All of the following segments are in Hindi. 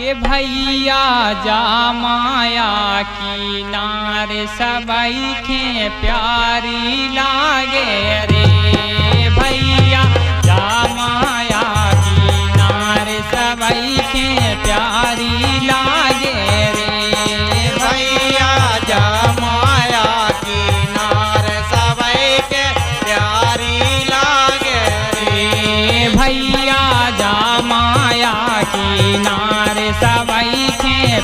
ए भैया जा माया की नार सबई के प्यारी लागे रे।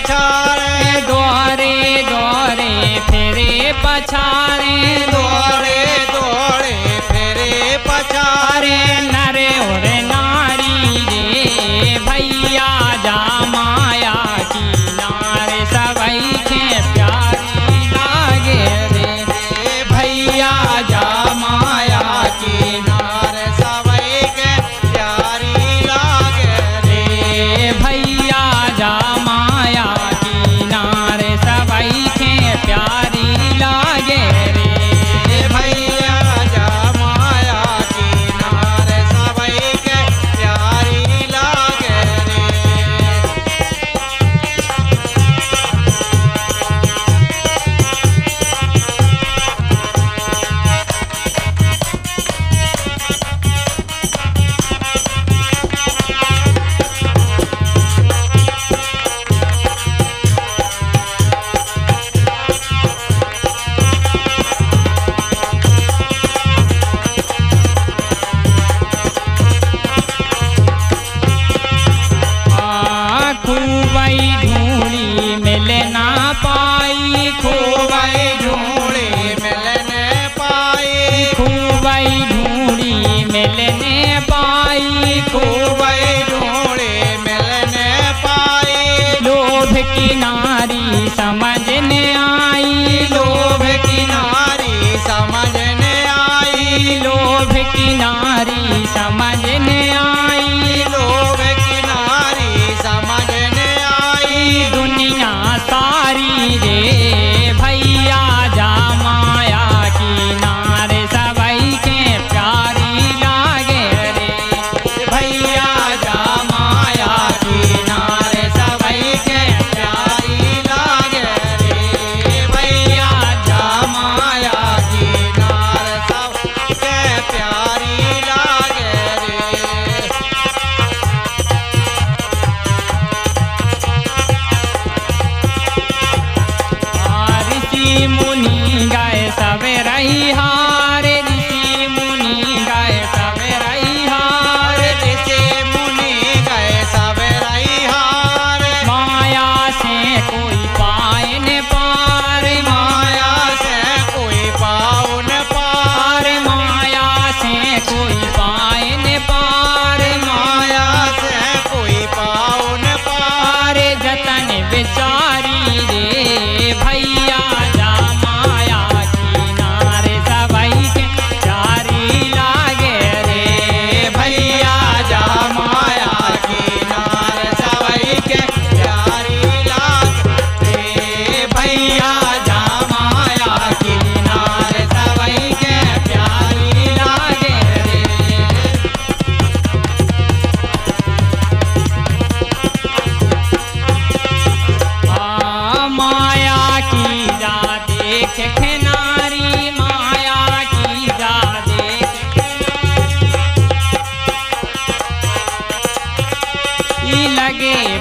पछारे द्वारे द्वारे फेरे पछाड़े Marina. बेचा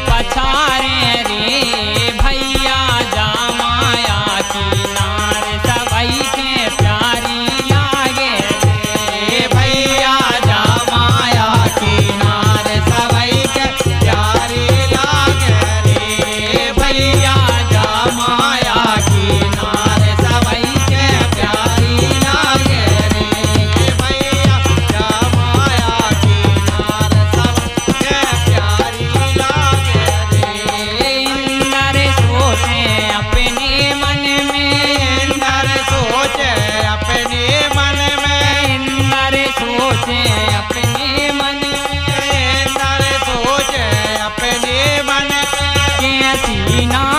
पाछा ina